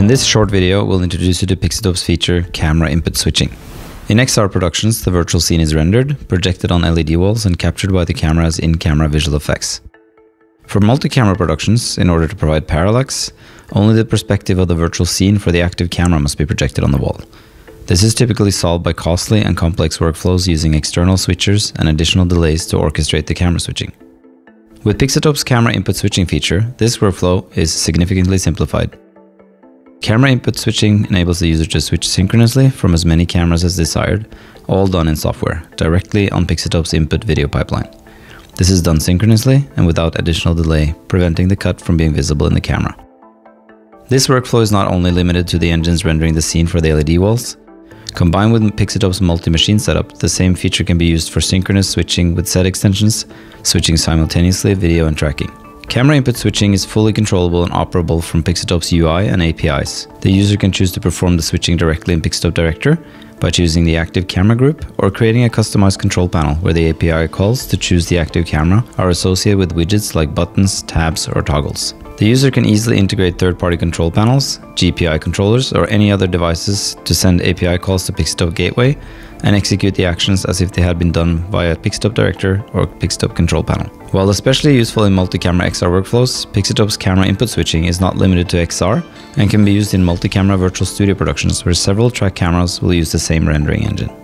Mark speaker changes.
Speaker 1: In this short video, we'll introduce you to Pixotope's feature Camera Input Switching. In XR productions, the virtual scene is rendered, projected on LED walls and captured by the camera's in-camera visual effects. For multi-camera productions, in order to provide parallax, only the perspective of the virtual scene for the active camera must be projected on the wall. This is typically solved by costly and complex workflows using external switchers and additional delays to orchestrate the camera switching. With Pixotope's camera input switching feature, this workflow is significantly simplified. Camera input switching enables the user to switch synchronously from as many cameras as desired, all done in software, directly on Pixotope's input video pipeline. This is done synchronously and without additional delay, preventing the cut from being visible in the camera. This workflow is not only limited to the engines rendering the scene for the LED walls, Combined with Pixotope's multi-machine setup, the same feature can be used for synchronous switching with set extensions, switching simultaneously video and tracking. Camera input switching is fully controllable and operable from Pixotope's UI and APIs. The user can choose to perform the switching directly in Pixotope Director by choosing the active camera group or creating a customized control panel where the API calls to choose the active camera are associated with widgets like buttons, tabs, or toggles. The user can easily integrate third-party control panels, GPI controllers, or any other devices to send API calls to Pixotope Gateway and execute the actions as if they had been done via Pixotope Director or Pixotope Control Panel. While especially useful in multi-camera XR workflows, Pixotope's camera input switching is not limited to XR and can be used in multi-camera virtual studio productions where several track cameras will use the same rendering engine.